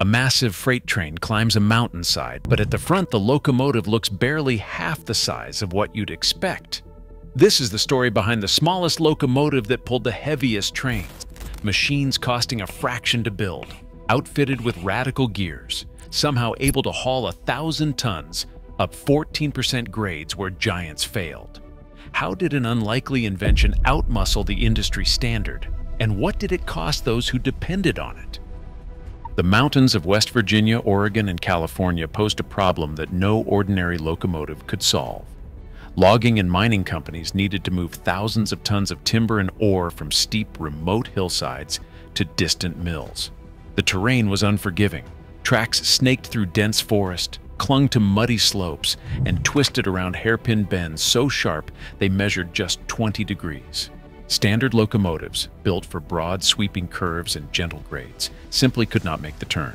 A massive freight train climbs a mountainside, but at the front the locomotive looks barely half the size of what you'd expect. This is the story behind the smallest locomotive that pulled the heaviest trains, machines costing a fraction to build, outfitted with radical gears, somehow able to haul a thousand tons up 14% grades where giants failed. How did an unlikely invention outmuscle the industry standard? And what did it cost those who depended on it? The mountains of West Virginia, Oregon, and California posed a problem that no ordinary locomotive could solve. Logging and mining companies needed to move thousands of tons of timber and ore from steep, remote hillsides to distant mills. The terrain was unforgiving. Tracks snaked through dense forest, clung to muddy slopes, and twisted around hairpin bends so sharp they measured just 20 degrees. Standard locomotives, built for broad sweeping curves and gentle grades, simply could not make the turn.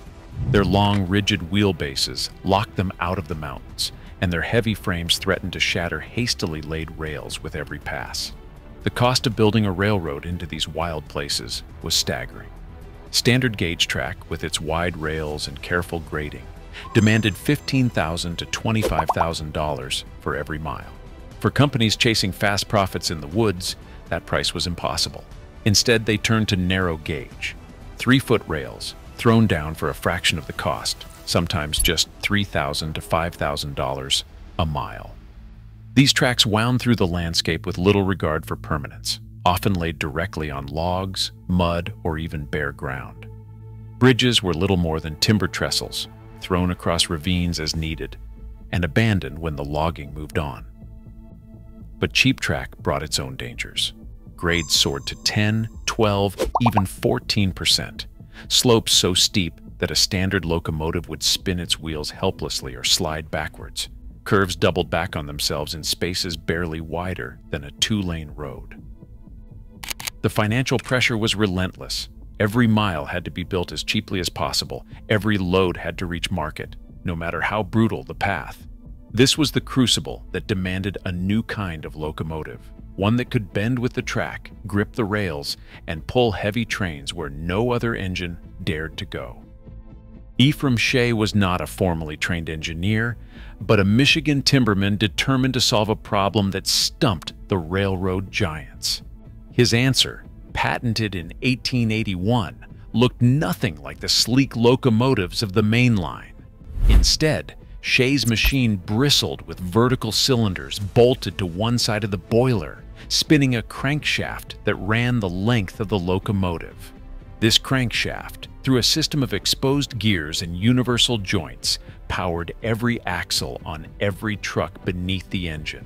Their long, rigid wheelbases locked them out of the mountains, and their heavy frames threatened to shatter hastily laid rails with every pass. The cost of building a railroad into these wild places was staggering. Standard gauge track, with its wide rails and careful grading, demanded 15,000 to $25,000 for every mile. For companies chasing fast profits in the woods, that price was impossible. Instead, they turned to narrow gauge, three-foot rails, thrown down for a fraction of the cost, sometimes just $3,000 to $5,000 a mile. These tracks wound through the landscape with little regard for permanence, often laid directly on logs, mud, or even bare ground. Bridges were little more than timber trestles, thrown across ravines as needed, and abandoned when the logging moved on. But cheap track brought its own dangers. Grades soared to 10, 12, even 14%. Slopes so steep that a standard locomotive would spin its wheels helplessly or slide backwards. Curves doubled back on themselves in spaces barely wider than a two-lane road. The financial pressure was relentless. Every mile had to be built as cheaply as possible. Every load had to reach market, no matter how brutal the path. This was the crucible that demanded a new kind of locomotive, one that could bend with the track, grip the rails, and pull heavy trains where no other engine dared to go. Ephraim Shay was not a formally trained engineer, but a Michigan timberman determined to solve a problem that stumped the railroad giants. His answer, patented in 1881, looked nothing like the sleek locomotives of the main line. Instead, Shay's machine bristled with vertical cylinders bolted to one side of the boiler, spinning a crankshaft that ran the length of the locomotive. This crankshaft, through a system of exposed gears and universal joints, powered every axle on every truck beneath the engine.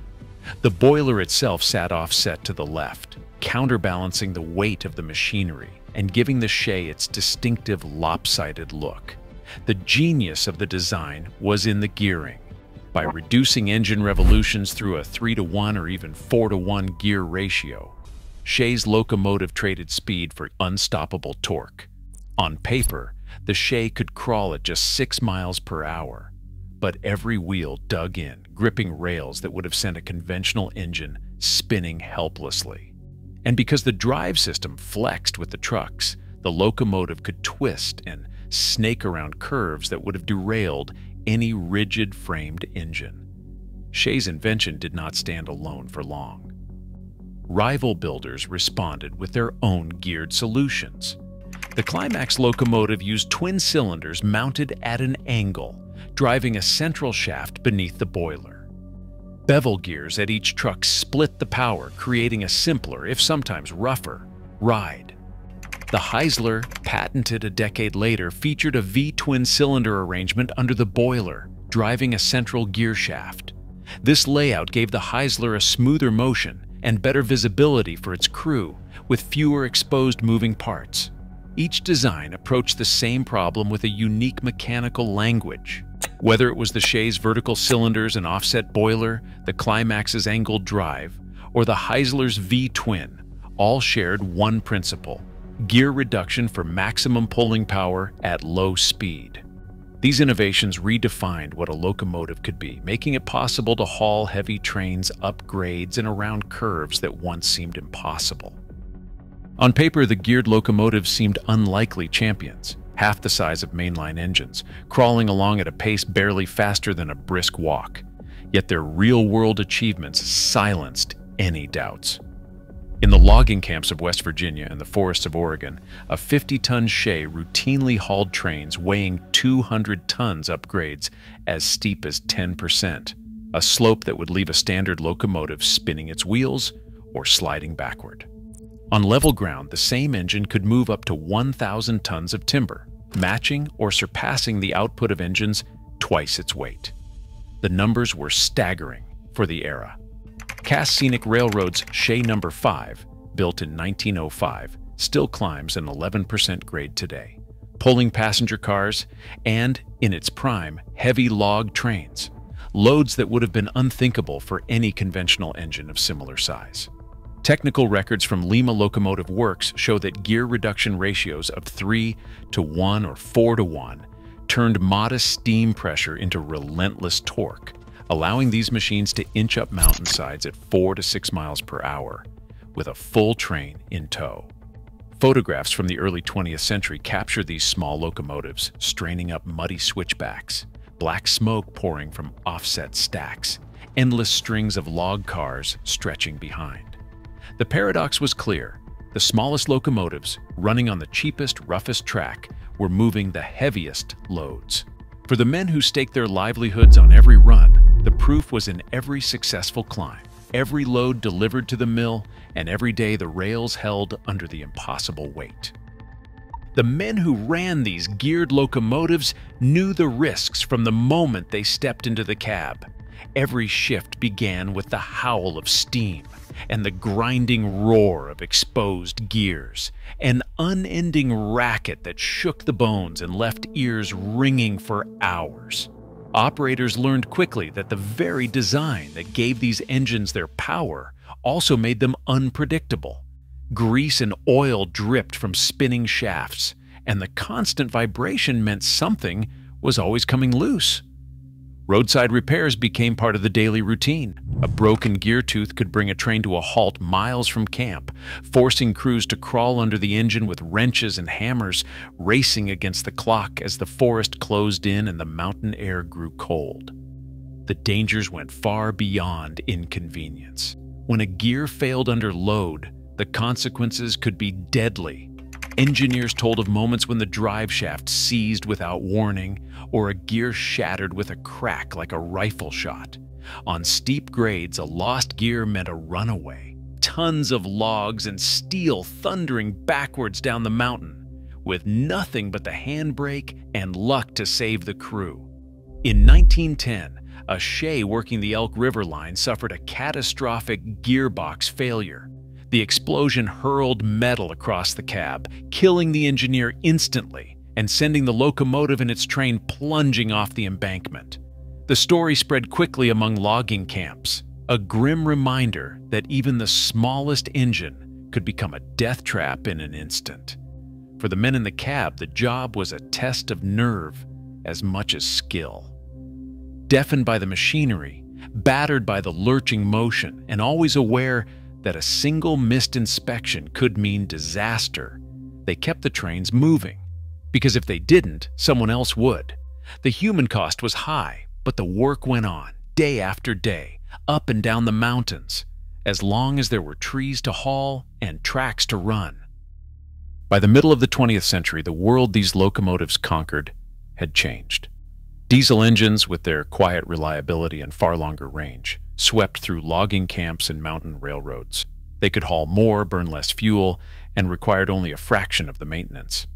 The boiler itself sat offset to the left, counterbalancing the weight of the machinery and giving the Shay its distinctive lopsided look. The genius of the design was in the gearing. By reducing engine revolutions through a 3 to 1 or even 4 to 1 gear ratio, Shay's locomotive traded speed for unstoppable torque. On paper, the Shay could crawl at just 6 miles per hour, but every wheel dug in, gripping rails that would have sent a conventional engine spinning helplessly. And because the drive system flexed with the trucks, the locomotive could twist and snake around curves that would have derailed any rigid-framed engine. Shay's invention did not stand alone for long. Rival builders responded with their own geared solutions. The Climax locomotive used twin cylinders mounted at an angle, driving a central shaft beneath the boiler. Bevel gears at each truck split the power, creating a simpler, if sometimes rougher, ride. The Heisler, patented a decade later, featured a V-twin cylinder arrangement under the boiler, driving a central gear shaft. This layout gave the Heisler a smoother motion and better visibility for its crew, with fewer exposed moving parts. Each design approached the same problem with a unique mechanical language. Whether it was the Shay's vertical cylinders and offset boiler, the Climax's angled drive, or the Heisler's V-twin, all shared one principle, gear reduction for maximum pulling power at low speed. These innovations redefined what a locomotive could be, making it possible to haul heavy trains up grades and around curves that once seemed impossible. On paper, the geared locomotives seemed unlikely champions. half the size of mainline engines, crawling along at a pace barely faster than a brisk walk. Yet their real-world achievements silenced any doubts. In the logging camps of West Virginia and the forests of Oregon, a 50-ton Shay routinely hauled trains weighing 200 tons up grades as steep as 10%, a slope that would leave a standard locomotive spinning its wheels or sliding backward. On level ground, the same engine could move up to 1,000 tons of timber, matching or surpassing the output of engines twice its weight. The numbers were staggering for the era. Cass Scenic Railroad's Shay No. 5, built in 1905, still climbs an 11% grade today, pulling passenger cars and, in its prime, heavy log trains, loads that would have been unthinkable for any conventional engine of similar size. Technical records from Lima Locomotive Works show that gear reduction ratios of 3 to 1 or 4 to 1 turned modest steam pressure into relentless torque, allowing these machines to inch up mountainsides at 4 to 6 miles per hour, with a full train in tow. Photographs from the early 20th century capture these small locomotives straining up muddy switchbacks, black smoke pouring from offset stacks, endless strings of log cars stretching behind. The paradox was clear. The smallest locomotives, running on the cheapest, roughest track, were moving the heaviest loads. For the men who staked their livelihoods on every run, the proof was in every successful climb, every load delivered to the mill, and every day the rails held under the impossible weight. The men who ran these geared locomotives knew the risks from the moment they stepped into the cab. Every shift began with the howl of steam and the grinding roar of exposed gears, an unending racket that shook the bones and left ears ringing for hours. Operators learned quickly that the very design that gave these engines their power also made them unpredictable. Grease and oil dripped from spinning shafts, and the constant vibration meant something was always coming loose. Roadside repairs became part of the daily routine. A broken gear tooth could bring a train to a halt miles from camp, forcing crews to crawl under the engine with wrenches and hammers, racing against the clock as the forest closed in and the mountain air grew cold. The dangers went far beyond inconvenience. When a gear failed under load, the consequences could be deadly Engineers told of moments when the drive shaft seized without warning or a gear shattered with a crack like a rifle shot. On steep grades, a lost gear meant a runaway. Tons of logs and steel thundering backwards down the mountain, with nothing but the handbrake and luck to save the crew. In 1910, a Shay working the Elk River line suffered a catastrophic gearbox failure. The explosion hurled metal across the cab, killing the engineer instantly and sending the locomotive and its train plunging off the embankment. The story spread quickly among logging camps, a grim reminder that even the smallest engine could become a death trap in an instant. For the men in the cab, the job was a test of nerve as much as skill. Deafened by the machinery, battered by the lurching motion, and always aware that a single missed inspection could mean disaster, they kept the trains moving. Because if they didn't, someone else would. The human cost was high, but the work went on, day after day, up and down the mountains, as long as there were trees to haul and tracks to run. By the middle of the 20th century, the world these locomotives conquered had changed. Diesel engines, with their quiet reliability and far longer range, swept through logging camps and mountain railroads. They could haul more, burn less fuel, and required only a fraction of the maintenance.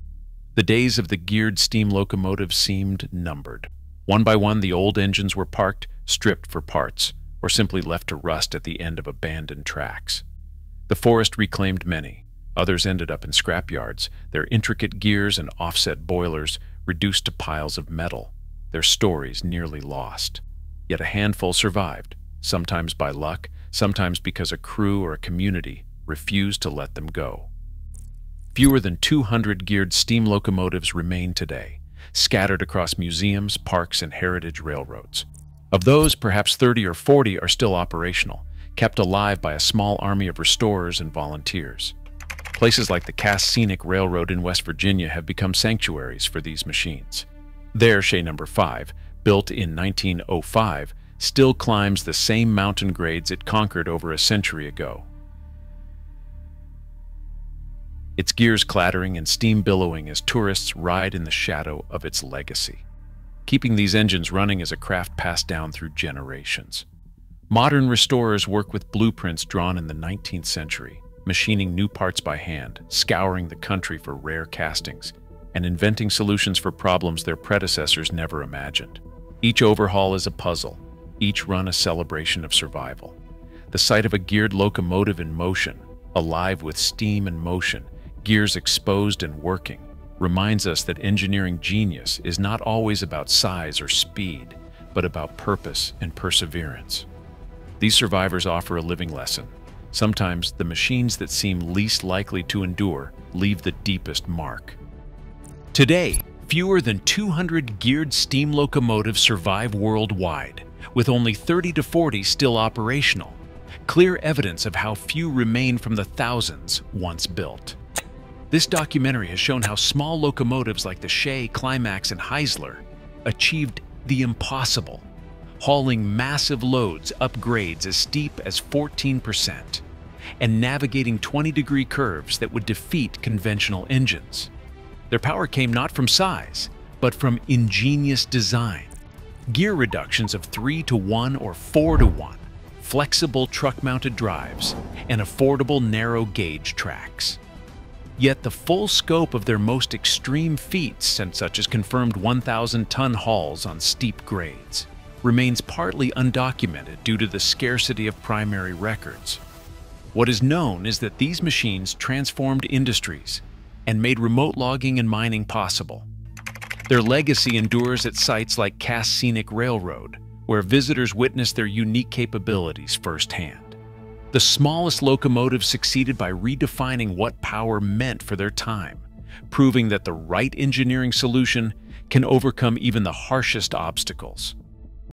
The days of the geared steam locomotive seemed numbered. One by one, the old engines were parked, stripped for parts, or simply left to rust at the end of abandoned tracks. The forest reclaimed many. Others ended up in scrapyards, their intricate gears and offset boilers reduced to piles of metal their stories nearly lost. Yet a handful survived, sometimes by luck, sometimes because a crew or a community refused to let them go. Fewer than 200 geared steam locomotives remain today, scattered across museums, parks, and heritage railroads. Of those, perhaps 30 or 40 are still operational, kept alive by a small army of restorers and volunteers. Places like the Cass Scenic Railroad in West Virginia have become sanctuaries for these machines. There, Shay Number 5, built in 1905, still climbs the same mountain grades it conquered over a century ago. Its gears clattering and steam billowing as tourists ride in the shadow of its legacy. Keeping these engines running is a craft passed down through generations. Modern restorers work with blueprints drawn in the 19th century, machining new parts by hand, scouring the country for rare castings, and inventing solutions for problems their predecessors never imagined. Each overhaul is a puzzle, each run a celebration of survival. The sight of a geared locomotive in motion, alive with steam and motion, gears exposed and working, reminds us that engineering genius is not always about size or speed, but about purpose and perseverance. These survivors offer a living lesson. Sometimes the machines that seem least likely to endure leave the deepest mark. Today, fewer than 200 geared steam locomotives survive worldwide, with only 30 to 40 still operational, clear evidence of how few remain from the thousands once built. This documentary has shown how small locomotives like the Shay, Climax, and Heisler achieved the impossible, hauling massive loads up grades as steep as 14%, and navigating 20-degree curves that would defeat conventional engines. Their power came not from size, but from ingenious design. Gear reductions of 3 to 1 or 4 to 1, flexible truck-mounted drives, and affordable narrow-gauge tracks. Yet the full scope of their most extreme feats, and such as confirmed 1,000-ton hauls on steep grades, remains partly undocumented due to the scarcity of primary records. What is known is that these machines transformed industries and made remote logging and mining possible. Their legacy endures at sites like Cass Scenic Railroad, where visitors witness their unique capabilities firsthand. The smallest locomotives succeeded by redefining what power meant for their time, proving that the right engineering solution can overcome even the harshest obstacles.